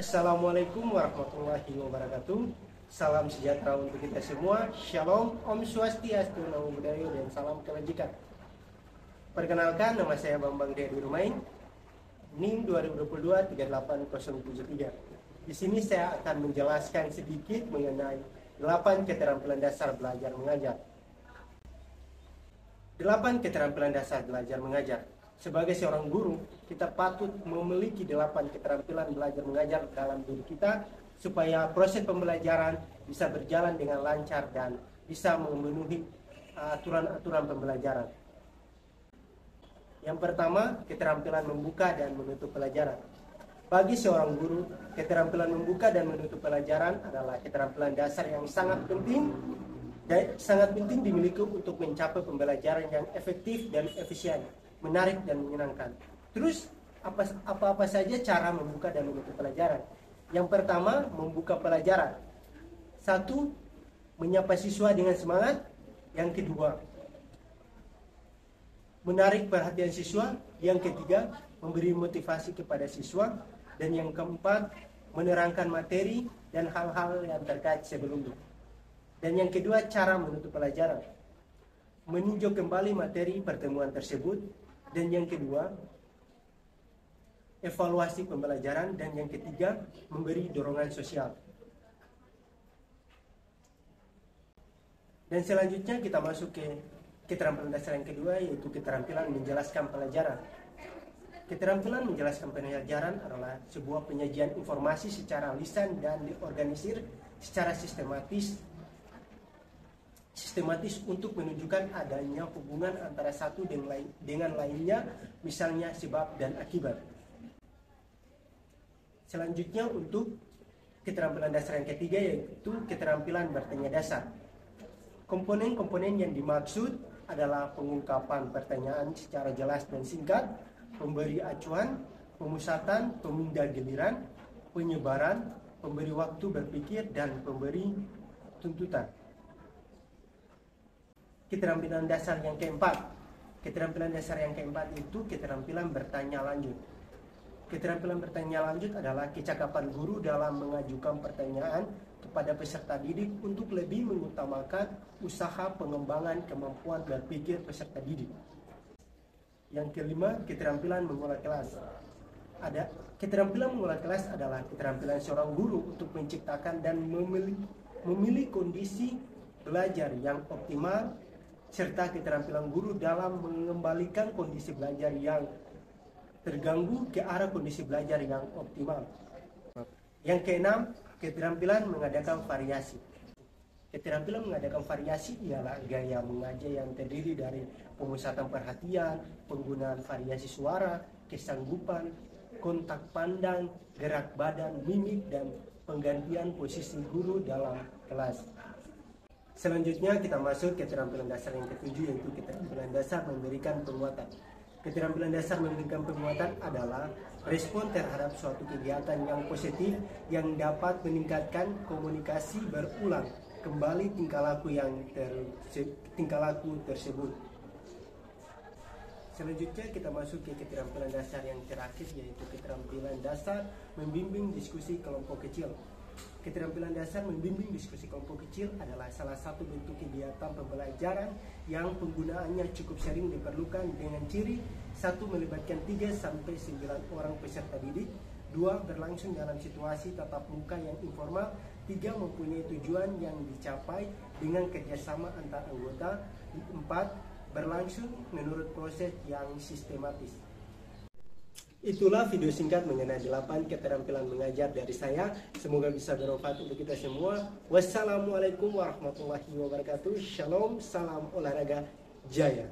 Assalamualaikum warahmatullahi wabarakatuh. Salam sejahtera untuk kita semua. Shalom, Om Swastiastu, Namo Buddhaya, dan salam kebajikan. Perkenalkan, nama saya Bambang Dedi Rumain, NIM 2022 38073. Di sini saya akan menjelaskan sedikit mengenai 8 keterampilan dasar belajar mengajar. 8 keterampilan dasar belajar mengajar sebagai seorang guru, kita patut memiliki delapan keterampilan belajar mengajar dalam diri kita supaya proses pembelajaran bisa berjalan dengan lancar dan bisa memenuhi uh, aturan-aturan pembelajaran. Yang pertama, keterampilan membuka dan menutup pelajaran. Bagi seorang guru, keterampilan membuka dan menutup pelajaran adalah keterampilan dasar yang sangat penting dan sangat penting dimiliki untuk mencapai pembelajaran yang efektif dan efisien menarik dan menyenangkan. Terus apa-apa saja cara membuka dan menutup pelajaran? Yang pertama, membuka pelajaran. Satu, menyapa siswa dengan semangat. Yang kedua, menarik perhatian siswa. Yang ketiga, memberi motivasi kepada siswa. Dan yang keempat, menerangkan materi dan hal-hal yang terkait sebelumnya. Dan yang kedua, cara menutup pelajaran. Meninjau kembali materi pertemuan tersebut dan yang kedua, evaluasi pembelajaran. Dan yang ketiga, memberi dorongan sosial. Dan selanjutnya kita masuk ke keterampilan dasar yang kedua yaitu keterampilan menjelaskan pelajaran. Keterampilan menjelaskan pelajaran adalah sebuah penyajian informasi secara lisan dan diorganisir secara sistematis sistematis untuk menunjukkan adanya hubungan antara satu dengan, dengan lainnya, misalnya sebab dan akibat. Selanjutnya untuk keterampilan dasar yang ketiga yaitu keterampilan bertanya dasar. Komponen-komponen yang dimaksud adalah pengungkapan pertanyaan secara jelas dan singkat, pemberi acuan, pemusatan, pemindah giliran, penyebaran, pemberi waktu berpikir, dan pemberi tuntutan. Keterampilan dasar yang keempat. Keterampilan dasar yang keempat itu keterampilan bertanya lanjut. Keterampilan bertanya lanjut adalah kecakapan guru dalam mengajukan pertanyaan kepada peserta didik untuk lebih mengutamakan usaha pengembangan kemampuan berpikir peserta didik. Yang kelima, keterampilan mengolah kelas. Ada keterampilan mengolah kelas adalah keterampilan seorang guru untuk menciptakan dan memilih, memilih kondisi belajar yang optimal serta keterampilan guru dalam mengembalikan kondisi belajar yang terganggu ke arah kondisi belajar yang optimal. Yang keenam, keterampilan mengadakan variasi. Keterampilan mengadakan variasi ialah gaya mengajar yang terdiri dari pemusatan perhatian, penggunaan variasi suara, kesanggupan, kontak pandang, gerak badan, mimik, dan penggantian posisi guru dalam kelas. Selanjutnya kita masuk ke keterampilan dasar yang ketujuh yaitu keterampilan dasar memberikan penguatan. Keterampilan dasar memberikan penguatan adalah respon terhadap suatu kegiatan yang positif yang dapat meningkatkan komunikasi berulang kembali tingkah laku yang ter, tingkah laku tersebut. Selanjutnya kita masuk ke keterampilan dasar yang terakhir yaitu keterampilan dasar membimbing diskusi kelompok kecil. Keterampilan dasar membimbing diskusi kelompok kecil adalah salah satu bentuk kegiatan pembelajaran yang penggunaannya cukup sering diperlukan dengan ciri satu melibatkan 3 sampai 9 orang peserta didik, dua berlangsung dalam situasi tatap muka yang informal, tiga mempunyai tujuan yang dicapai dengan kerjasama antar anggota, empat berlangsung menurut proses yang sistematis. Itulah video singkat mengenai 8 keterampilan mengajar dari saya. Semoga bisa bermanfaat untuk kita semua. Wassalamualaikum warahmatullahi wabarakatuh. Shalom, salam olahraga jaya.